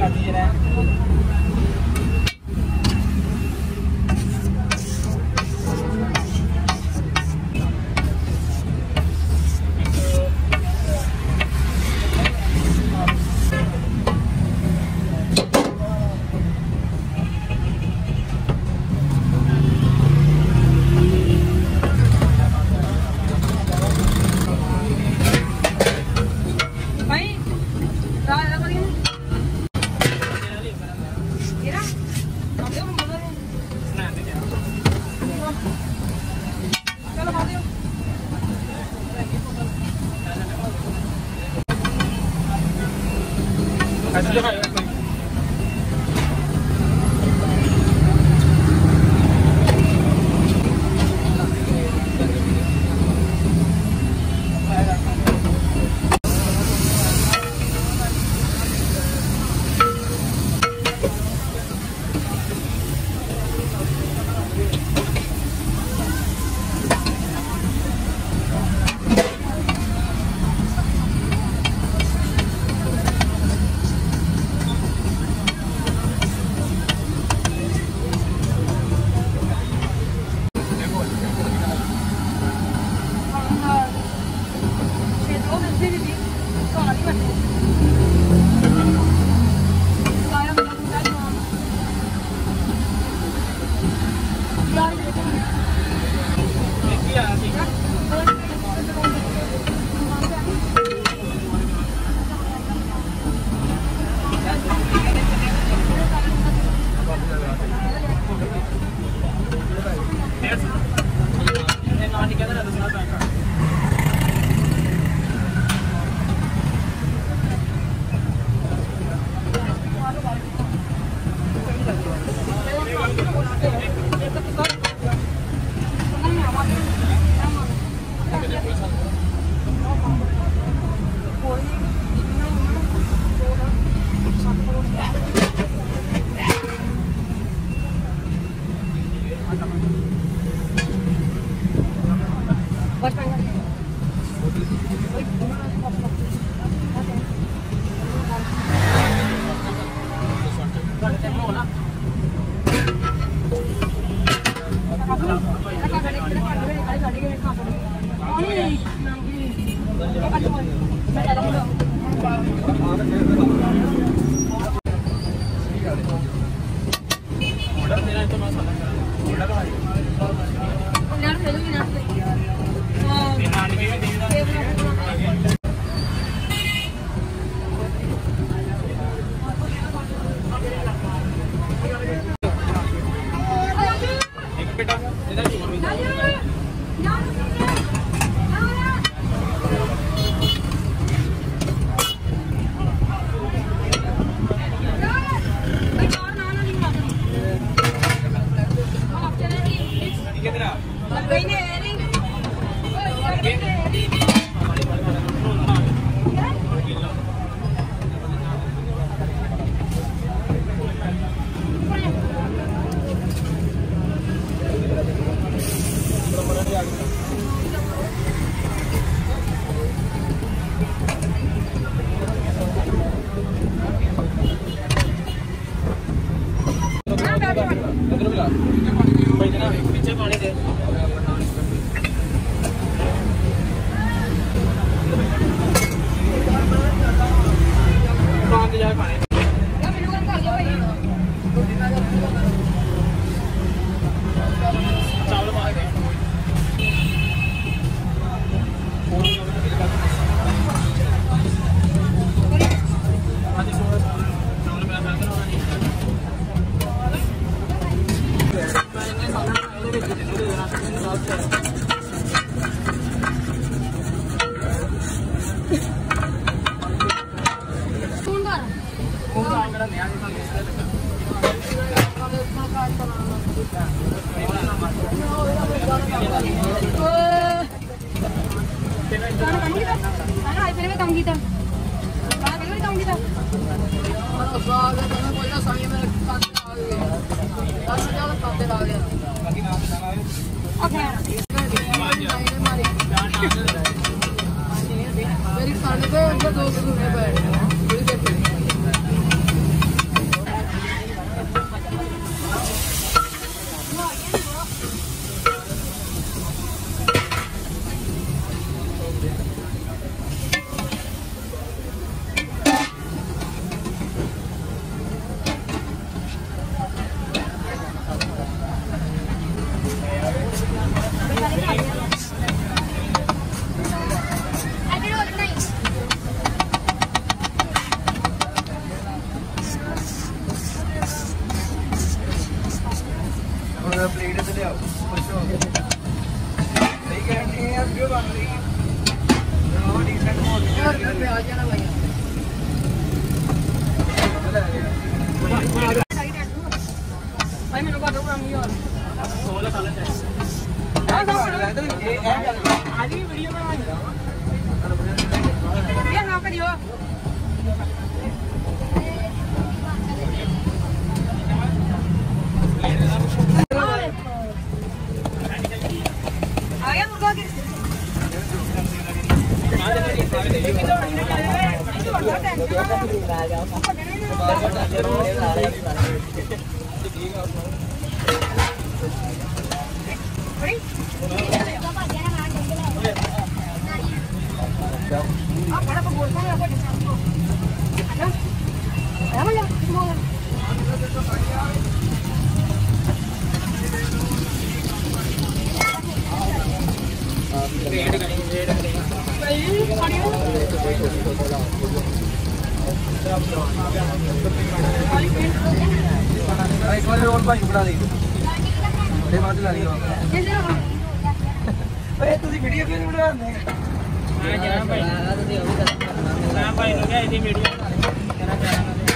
ਕਰਦੀ ਹੈ। 还是一 नीचे पानी दे पानी जाए पानी Okay. よろしくお願いします。ਇੱਕ ਵਾਰ ਹੋਰ ਭਾਈ ਬਣਾ ਦੇ ਤੇ ਬਾਅਦ ਲਾ ਲਈ ਓਏ ਤੁਸੀਂ ਵੀਡੀਓ ਕਿਉਂ ਨਹੀਂ ਬਣਾਉਂਦੇ ਮੈਂ ਜਾਣਾ ਭਾਈ ਤੁਸੀਂ ਉਹ ਵੀ ਕਰ ਮੈਂ ਭਾਈ ਨੂੰ ਕਿਹਾ ਇਹਦੀ ਵੀਡੀਓ ਕਹਿਣਾ ਚਾਹਣਾ ਆ